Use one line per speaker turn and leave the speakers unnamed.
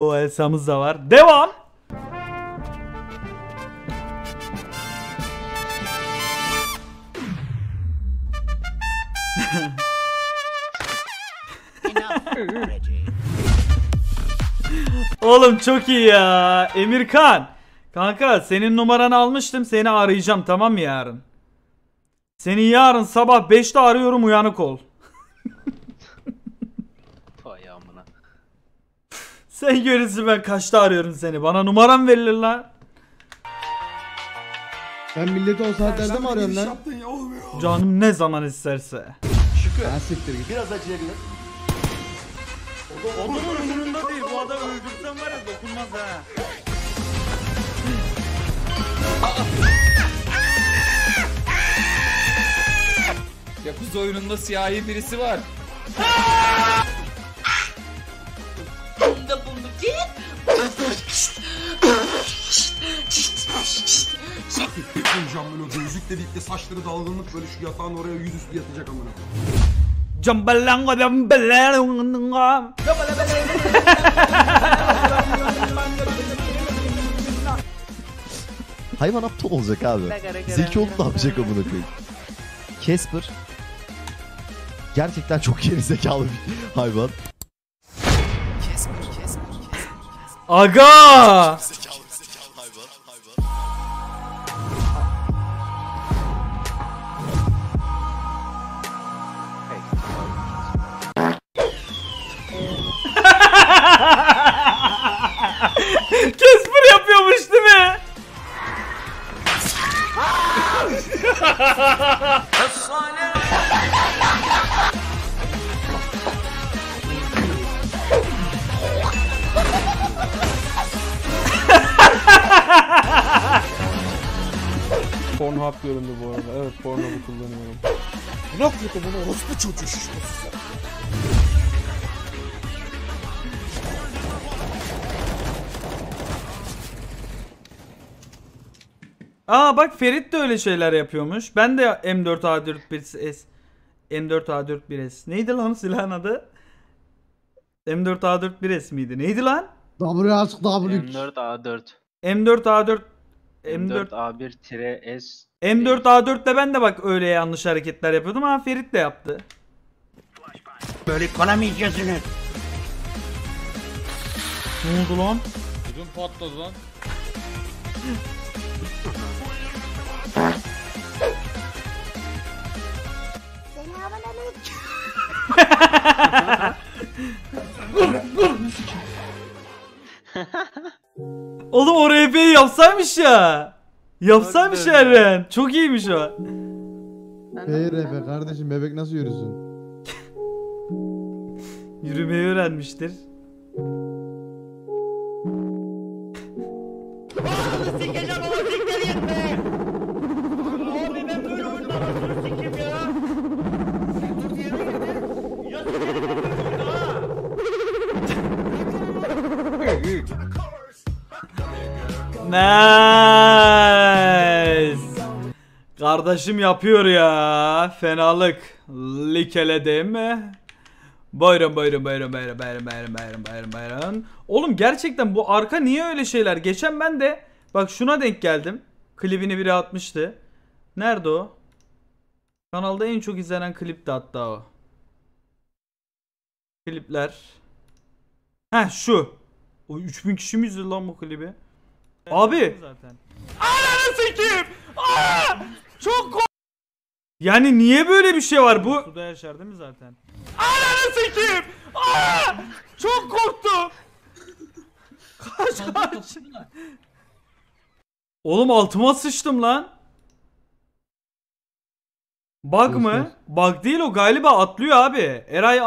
O Elsa'mız da var. Devam. Oğlum çok iyi ya. Emirkan. Kanka senin numaranı almıştım. Seni arayacağım tamam mı yarın? Seni yarın sabah 5'te arıyorum uyanık ol.
Vay amına.
Sen görürsün ben kaçta arıyorum seni. Bana numaram verilir lan.
Sen milleti o saatlerde mi arıyorsun lan?
Canım ne zaman isterse.
Ha siktir git.
Adamın umurunda değil. Bu adam öldürsen var ya dokunmaz ha.
Yakuza oyununda siyahi birisi var.
Gözlükle birlikte saçları dalgınlık böyle şu yatağın oraya yüzüstü yatacak amına.
Cambalanga cambalanga.
Hayvan aptal olacak abi. Zeki olup ne yapacak amına koyayım. Casper gerçekten çok geri zekalı bir hayvan. Casper, Casper, Casper.
Aga.
Pornhub göründü bu arada. Evet Pornhub'u kullanıyorum. Bunu bunu orospu çocuğu şişmesi.
Aa bak Ferit de öyle şeyler yapıyormuş. Ben de M4A41S M4A41S. Neydi lan silahın adı? M4A41S miydi? Neydi lan?
W artık W.
M4 A4.
M4A4
M4
M4
A1-S.
M4A4'te ben de bak öyle yanlış hareketler yapıyordum ama Ferit de yaptı.
Böyle konamayacaksınız.
Ne oldu lan?
Ödüm patladı lan.
Oğlum o RP'yi yapsaymış ya. Yapsaymış
ya.
Eren. Çok iyiymiş o.
Hey Refe kardeşim bebek nasıl yürüsün?
Yürümeyi öğrenmiştir. Nice. Kardeşim yapıyor ya. Fenalık. Likeledi mi? Buyurun buyurun buyurun buyurun buyurun buyurun buyurun buyurun buyurun. Oğlum gerçekten bu arka niye öyle şeyler? Geçen ben de bak şuna denk geldim. Klibini biri atmıştı. Nerede o? Kanalda en çok izlenen klipti hatta o. Klipler. Heh şu. O 3000 kişi mi izledi lan bu klibi? Abi. Ananı sikeyim. Aa! Çok ko- Yani niye böyle bir şey var bu? Suda yaşar değil mi zaten? Ananı sikeyim. Aa! Çok korktum. Kaç kaç. Oğlum altıma sıçtım lan. Bug mı? Bug değil o galiba atlıyor abi. Eray